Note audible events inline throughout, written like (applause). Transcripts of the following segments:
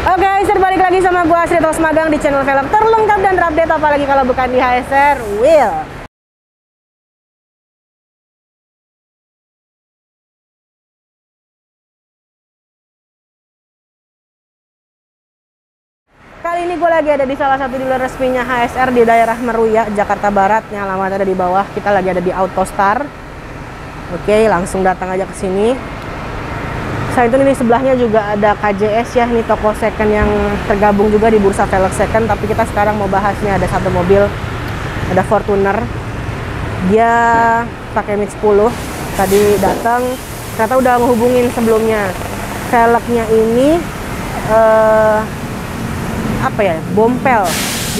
Oke guys, balik lagi sama gua Asri Tos Magang di channel film terlengkap dan terupdate apalagi kalau bukan di HSR Will. Kali ini gue lagi ada di salah satu dealer resminya HSR di daerah Meruya, Jakarta Barat. Yang alamatnya ada di bawah. Kita lagi ada di Autostar. Oke, langsung datang aja ke sini. Selain itu ini sebelahnya juga ada KJS ya, ini toko second yang tergabung juga di bursa velg second. Tapi kita sekarang mau bahasnya ada satu mobil, ada Fortuner. Dia pakai mix 10. Tadi datang, ternyata udah ngehubungin sebelumnya. Velgnya ini eh, apa ya bompel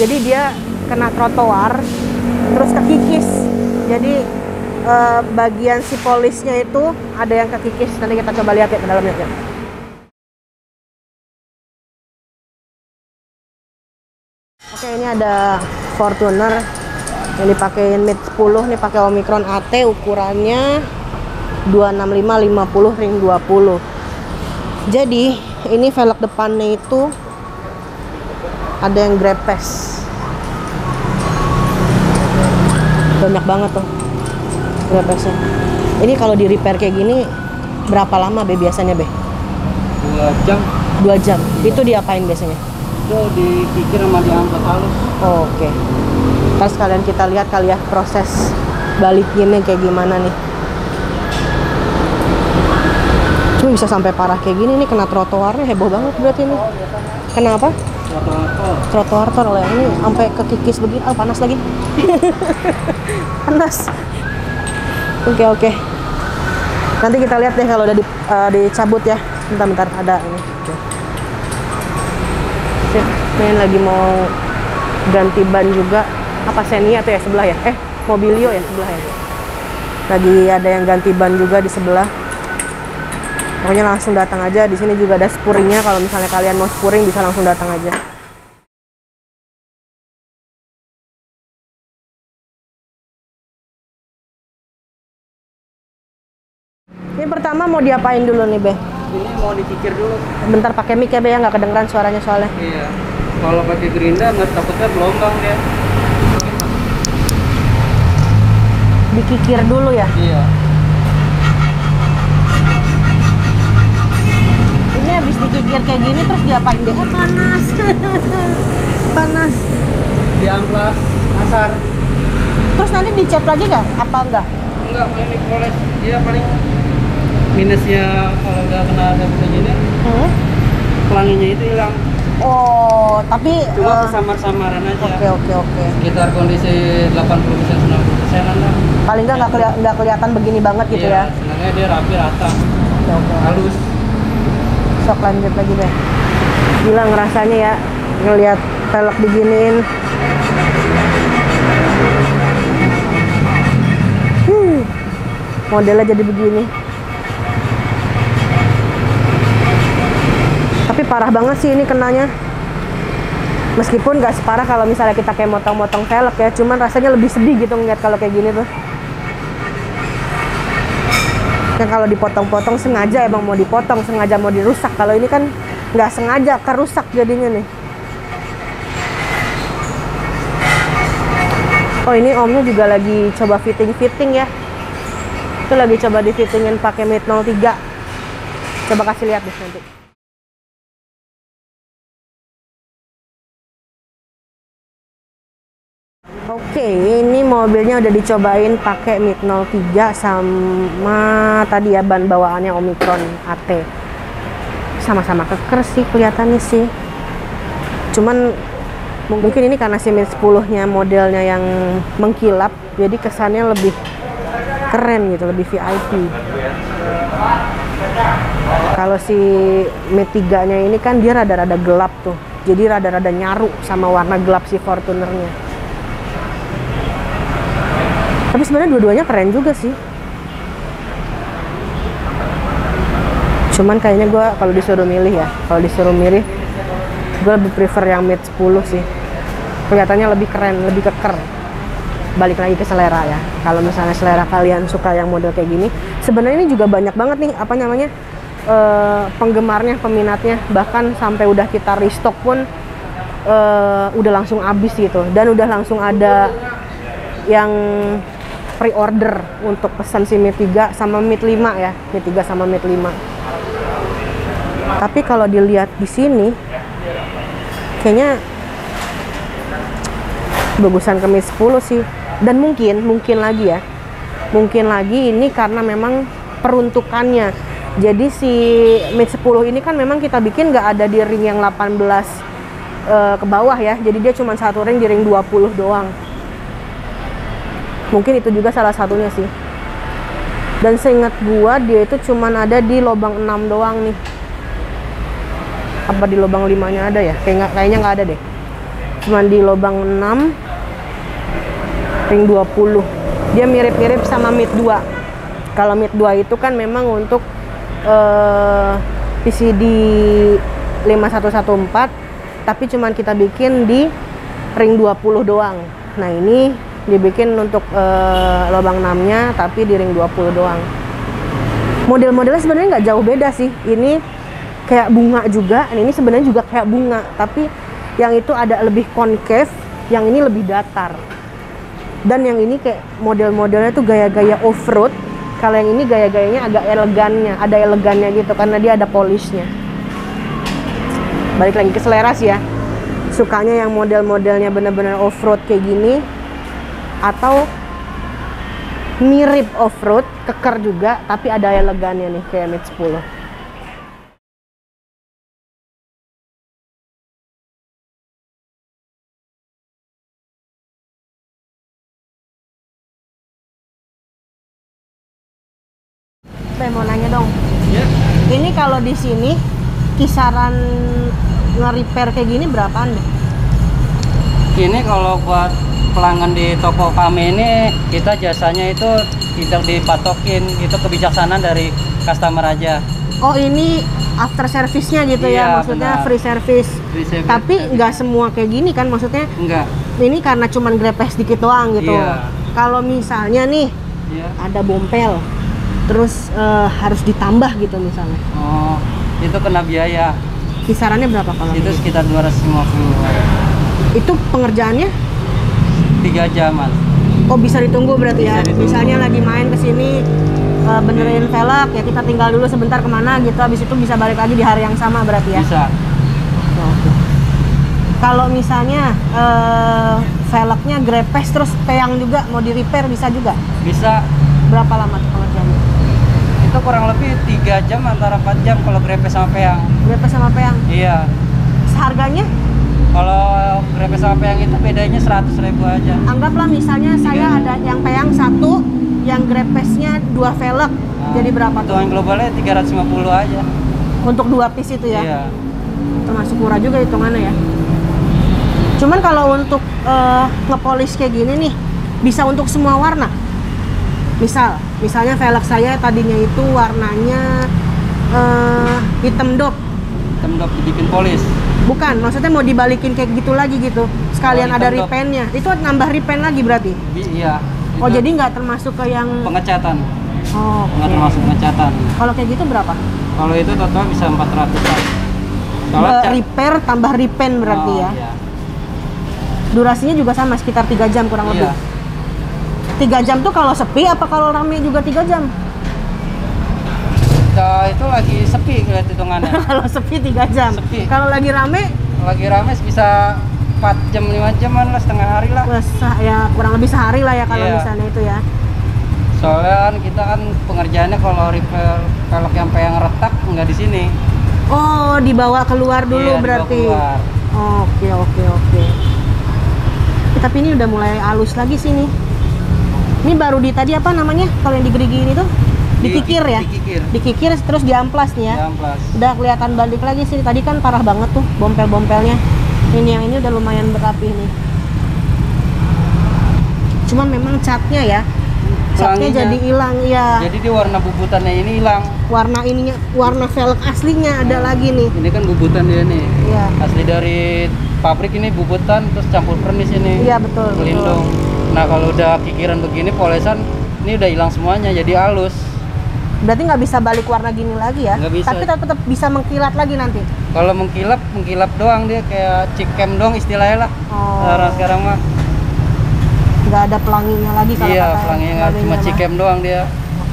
jadi dia kena trotoar terus kekikis jadi eh, bagian si polisnya itu ada yang kekikis. Nanti kita coba lihat ya ke dalamnya ya. Oke ini ada Fortuner. Yang dipakein mid 10 nih pakai Omicron AT ukurannya 265 50 ring 20 jadi ini velg depannya itu ada yang grepes banyak banget tuh grepesnya ini kalau di repair kayak gini berapa lama be biasanya be? Dua jam. Dua jam. Itu diapain biasanya? Itu dipikir sama diangkat halus. Oh, oke. Ntar sekalian kita lihat kali ya proses balikinnya kayak gimana nih. Cuma bisa sampai parah kayak gini nih kena trotoarnya heboh banget berarti ini. Kenapa? Trotoar. Tol ya ini sampai kekikis begitu ah, panas lagi. (laughs) Panas oke oke. Nanti kita lihat deh kalau udah di, eh, dicabut ya. Bentar bentar ada ini. Oke. Ini lagi mau ganti ban juga. Apa Xenia tuh ya sebelah ya? Eh Mobilio ya sebelah ya? Lagi ada yang ganti ban juga di sebelah. Pokoknya langsung datang aja. Di sini juga ada spuringnya. Kalau misalnya kalian mau spuring bisa langsung datang aja ini pertama mau diapain dulu nih be? Ini mau dipikir dulu. Bentar pakai mic ya be ya. Nggak kedengeran suaranya soalnya. Iya. Kalau pakai gerinda nggak takutnya gelombang dia. Dikikir dulu ya? Iya. Ini habis dikikir kayak gini terus diapain deh oh, panas. (laughs) Panas. Diamplas asar terus nanti dicat lagi nggak? Apa enggak enggak paling dipoles. Dia paling minusnya kalau nggak kena ada kayak gini Hmm? pelanginya itu hilang. Oh tapi cuma eh, samar-samaran aja. Oke oke oke. Sekitar kondisi 80 persen 90 persenan lah. Paling nggak nggak kelia- nggak kelihatan begini banget gitu Iya, ya? senangnya dia rapi rata. Oke oke. Halus. Sok lanjut lagi deh. Gila ngerasanya ya ngelihat velg diginiin. Hmm, modelnya jadi begini parah banget sih ini kenanya. Meskipun gak separah kalau misalnya kita kayak motong-motong velg ya cuman rasanya lebih sedih gitu ngeliat kalau kayak gini tuh. Kan kalau dipotong-potong sengaja emang mau dipotong sengaja mau dirusak. Kalau ini kan nggak sengaja kerusak jadinya nih. Oh ini omnya juga lagi coba fitting-fitting ya. Itu lagi coba di fittingin pakai mid 03 coba kasih lihat deh nanti Oke, ini mobilnya udah dicobain pakai mid 03 sama tadi ya ban bawaannya Omicron AT. Sama-sama keker sih kelihatannya sih. Cuman mungkin ini karena si mid 10-nya modelnya yang mengkilap, jadi kesannya lebih keren gitu, lebih VIP. Kalau si mid 3-nya ini kan dia rada-rada gelap tuh. Jadi rada-rada nyaru sama warna gelap si Fortunernya. Tapi sebenarnya dua-duanya keren juga sih. Cuman kayaknya gue kalau disuruh milih ya, kalau disuruh milih, gue lebih prefer yang mid 10 sih. Kelihatannya lebih keren, lebih keker. Balik lagi ke selera ya. Kalau misalnya selera kalian suka yang model kayak gini, sebenarnya ini juga banyak banget nih apa namanya eh, penggemarnya, peminatnya, bahkan sampai udah kita restock pun eh, udah langsung habis gitu. Dan udah langsung ada yang pre-order untuk pesan si Mate 3 sama Mate 5 ya, Mate 3 sama Mate 5. Tapi kalau dilihat di sini, kayaknya bagusan ke Mate 10 sih. Dan mungkin, mungkin lagi ya, mungkin lagi ini karena memang peruntukannya. Jadi si Mate 10 ini kan memang kita bikin nggak ada di ring yang 18 eh, ke bawah ya. Jadi dia cuma satu ring di ring 20 doang. Mungkin itu juga salah satunya sih. Dan seingat gua dia itu cuman ada di lubang 6 doang nih. Apa di lubang 5-nya ada ya? Kayak nggak- kayaknya nggak ada deh. Cuman di lubang 6 ring 20. Dia mirip-mirip sama Mid 2. Kalau Mid 2 itu kan memang untuk eh, PCD 5114 tapi cuman kita bikin di ring 20 doang. Nah, ini dibikin untuk eh, lubang 6-nya tapi di ring 20 doang. Model-modelnya sebenarnya nggak jauh beda sih. Ini kayak bunga juga, ini sebenarnya juga kayak bunga, tapi yang itu ada lebih concave, yang ini lebih datar. Dan yang ini kayak model-modelnya tuh gaya-gaya off-road. Kalau yang ini gaya-gayanya agak elegannya, ada elegannya gitu karena dia ada polishnya. Balik lagi ke selera sih ya. Sukanya yang model-modelnya bener-bener off-road kayak gini atau mirip off-road, keker juga, tapi ada elegannya nih kayak Mate 10. Saya mau nanya dong, Ya. ini kalau di sini kisaran nge-repair kayak gini berapaan deh? Ini kalau buat pelanggan di toko kami ini kita jasanya itu tidak dipatokin, itu kebijaksanaan dari customer aja. Oh ini after service-nya gitu ya, Iya, maksudnya benar. free service. Free service. Tapi nggak semua kayak gini kan, maksudnya enggak. ini karena cuman grepes dikit doang gitu. Iya. Kalau misalnya nih Iya. ada bompel, terus eh, harus ditambah gitu misalnya, Oh, itu kena biaya. kisarannya berapa kalau Itu gitu? sekitar 250 Itu pengerjaannya? 3 jam, Mas. Oh bisa ditunggu berarti ya? Bisa ditunggu. Misalnya lagi main ke sini eh, benerin velg ya kita tinggal dulu sebentar ke mana gitu, habis itu bisa balik lagi di hari yang sama berarti ya? Bisa. Kalau misalnya eh, velgnya grepes terus peyang juga mau di repair bisa juga? Bisa. Berapa lama tuh pengerjaannya? Itu kurang lebih 3 jam antara 4 jam kalau grepe sama peyang. Grepes sama peyang. Iya. Harganya Kalau grepe sama peyang itu bedanya 100 ribu aja. anggaplah misalnya saya ada yang peyang satu, yang grepesnya dua velg. Nah, Jadi berapa? Hitungan globalnya 350 aja. Untuk dua piece itu ya? Iya. Termasuk murah juga hitungannya ya. Cuman kalau untuk eh, ngepolish kayak gini nih, bisa untuk semua warna. Misal, misalnya velg saya tadinya itu warnanya eh, hitam dop. Hitam dop dibikin polis. Bukan, maksudnya mau dibalikin kayak gitu lagi gitu. Sekalian Oh, ada repaintnya. Itu nambah repaint lagi berarti? Iya. Oh jadi nggak termasuk ke yang pengecatan. oh, Nggak oke. termasuk pengecatan. Kalau kayak gitu berapa? Kalau itu total bisa 400 an. Kalau repair tambah repaint berarti Oh, ya. iya. Durasinya juga sama sekitar 3 jam kurang lebih. Iya. 3 jam tuh kalau sepi apa kalau rame juga 3 jam? Nah, itu lagi sepi lihat hitungannya. (laughs) kalau sepi 3 jam. Sepi. Kalau lagi rame lagi rame bisa 4 jam 5 jaman lah setengah hari lah. ya kurang lebih sehari lah ya kalau Iya. misalnya itu ya. Soalnya kan kita kan pengerjaannya kalau repair velg yang peyang retak nggak di sini. Oh, dibawa keluar dulu dibawa berarti. keluar. Oke, oke, oke. Eh, tapi ini udah mulai halus lagi sih nih. Ini baru di tadi apa namanya? Kalau yang digerigi ini tuh dikikir ya? Dikikir. Dikikir terus diamplas nih ya. Ya. Udah kelihatan balik lagi sih. Tadi kan parah banget tuh bompel-bompelnya. Ini yang ini udah lumayan berapi nih. Cuman memang catnya ya. Catnya jadi hilang ya. Jadi di warna bubutannya ini hilang. Warna ininya, warna velg aslinya ada lagi nih. Ini kan bubutan dia nih. Iya. Asli dari pabrik ini bubutan terus campur pernis ini. Iya betul. betul. Nah kalau udah kikiran begini polesan ini udah hilang semuanya jadi halus. Berarti nggak bisa balik warna gini lagi ya? Nggak bisa. Tapi tetap, tetap bisa mengkilat lagi nanti. Kalau mengkilap, mengkilap doang dia kayak cicam doang istilahnya lah. Oh. Sekarang sekarang mah. Nggak ada pelanginya lagi kalau Iya, kata pelanginya nggak cuma mah. cicam doang dia.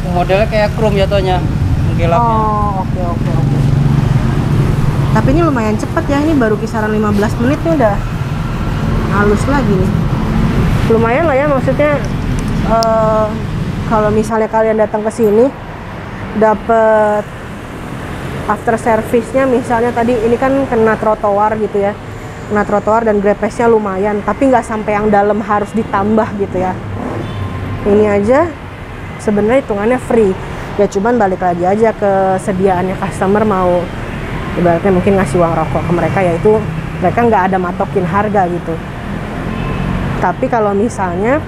Modelnya kayak chrome jatuhnya, mengkilapnya. Oh, oke oke oke. Tapi ini lumayan cepat ya. Ini baru kisaran 15 menit nih udah halus lagi nih. Lumayan lah ya maksudnya eh, kalau misalnya kalian datang ke sini dapat after service-nya misalnya tadi ini kan kena trotoar gitu ya. Kena trotoar dan grepesnya lumayan, tapi nggak sampai yang dalam harus ditambah gitu ya. Ini aja sebenarnya hitungannya free ya cuman balik lagi aja ke sediaannya customer mau ibaratnya mungkin ngasih uang rokok ke mereka yaitu mereka nggak ada matokin harga gitu tapi kalau misalnya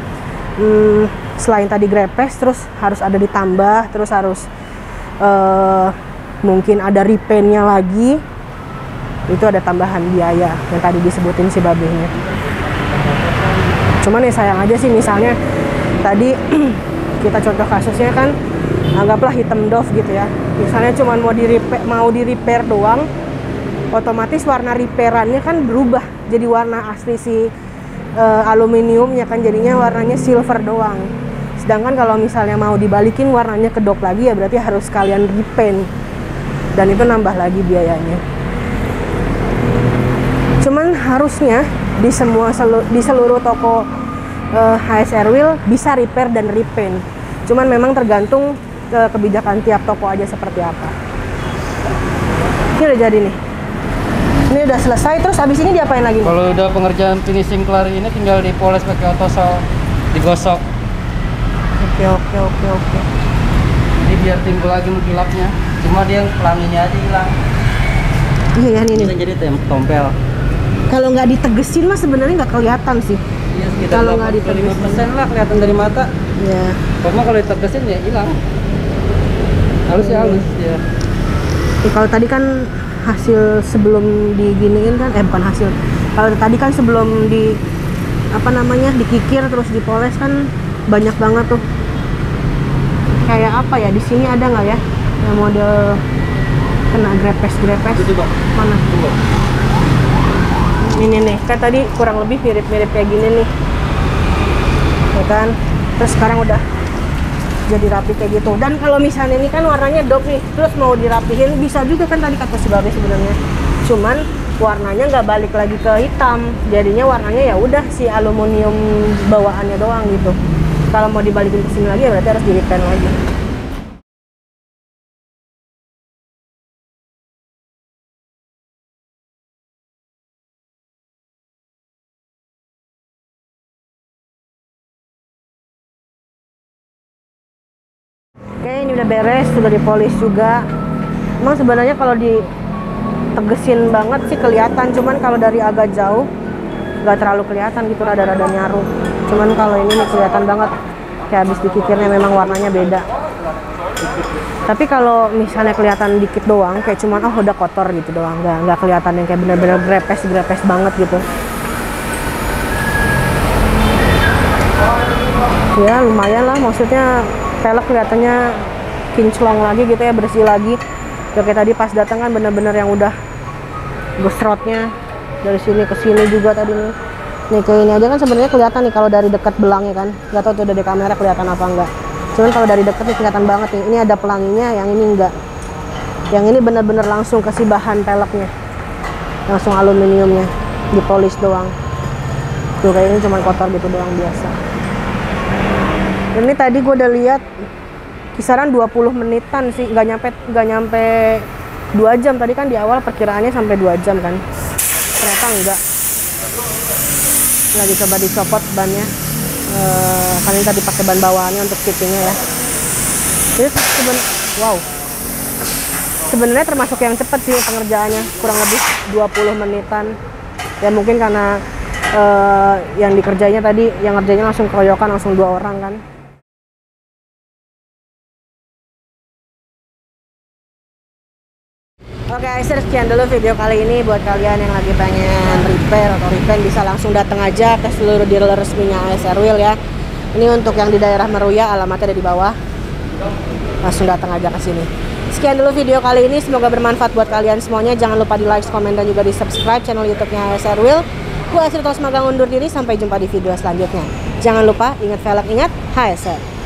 hmm, selain tadi grepes terus harus ada ditambah terus harus eh, mungkin ada repaintnya lagi. Itu ada tambahan biaya yang tadi disebutin si babehnya cuman ya sayang aja sih misalnya tadi (clears throat) kita contoh kasusnya kan anggaplah hitam doff gitu ya. Misalnya cuma mau di repair, mau di repair doang otomatis warna repairannya kan berubah jadi warna asli si eh, aluminiumnya kan jadinya warnanya silver doang sedangkan kalau misalnya mau dibalikin warnanya kedok lagi ya berarti harus kalian repaint dan itu nambah lagi biayanya cuman harusnya di semua di seluruh toko eh, HSR Wheel bisa repair dan repaint. Cuman memang tergantung eh, kebijakan tiap toko aja seperti apa. Ini udah jadi nih. Ini udah selesai terus habis ini diapain lagi? Kalau udah pengerjaan finishing kelar ini tinggal dipoles pakai otosol, digosok. Oke oke oke oke. Jadi biar timbul lagi mengkilapnya. Cuma dia pelanginya aja hilang. Iya ya ini jadi tem tompel. Kalau nggak ditegesin mah sebenarnya nggak kelihatan sih. Iya Kalau nggak 85 persen lah kelihatan dari mata. Ya. Cuma kalau ditegesin ya hilang. Halus ya halus ya. Ya, kalau tadi kan hasil sebelum diginiin kan eh bukan hasil. Kalau tadi kan sebelum di apa namanya dikikir terus dipoles kan banyak banget tuh. Kayak apa ya di sini ada nggak ya yang model kena grepes grepes coba. mana? Ini nih kan tadi kurang lebih mirip-mirip kayak gini nih. Ya kan? Terus sekarang udah jadi rapi kayak gitu. Dan kalau misalnya ini kan warnanya dop nih, terus mau dirapihin bisa juga kan tadi kata si Babe sebenarnya. Cuman warnanya nggak balik lagi ke hitam. Jadinya warnanya ya udah si aluminium bawaannya doang gitu. Kalau mau dibalikin ke sini lagi ya berarti harus di repaint lagi. Oke, ini udah beres, sudah dipolis juga. Emang sebenarnya kalau ditegesin banget sih kelihatan, cuman kalau dari agak jauh nggak terlalu kelihatan gitu, rada-rada nyaru. Cuman kalau ini nih kelihatan banget, kayak habis dikikirnya memang warnanya beda. Tapi kalau misalnya kelihatan dikit doang, kayak cuman oh udah kotor gitu doang, nggak nggak kelihatan yang kayak bener-bener grepes grepes banget gitu. ya lumayan lah. Maksudnya pelek kelihatannya kinclong lagi gitu ya bersih lagi. Ya kayak tadi pas datang kan bener-bener yang udah gusrotnya. Dari sini ke sini juga tadi nih nih kayak ini aja kan sebenarnya kelihatan nih kalau dari dekat belangnya kan. Nggak tahu tuh dari kamera kelihatan apa enggak. Cuman kalau dari dekat nih kelihatan banget nih. Ini ada pelanginya yang ini enggak. Yang ini bener-bener langsung kasih bahan peleknya. Langsung aluminiumnya. Dipolis doang. Tuh ini cuma kotor gitu doang biasa. Ini tadi gue udah lihat kisaran 20 menitan sih. Nggak nyampe nggak nyampe dua jam. Tadi kan di awal perkiraannya sampai dua jam kan. Ternyata enggak lagi coba dicopot bannya. Kan ini tadi pakai ban bawaannya untuk fittingnya ya. Jadi seben wow. Sebenarnya termasuk yang cepat sih pengerjaannya kurang lebih 20 menitan. Ya mungkin karena eh, yang dikerjanya tadi yang ngerjainnya langsung keroyokan langsung dua orang kan sekian dulu video kali ini buat kalian yang lagi pengen repair atau repaint bisa langsung datang aja ke seluruh dealer resminya ASR Wheel ya. Ini untuk yang di daerah Meruya alamatnya ada di bawah. langsung datang aja ke sini. Sekian dulu video kali ini, semoga bermanfaat buat kalian semuanya. Jangan lupa di like, komen, dan juga di subscribe channel YouTube-nya HSR Will. Gue Asri Tos Magang undur diri, sampai jumpa di video selanjutnya. Jangan lupa, ingat velg, ingat HSR.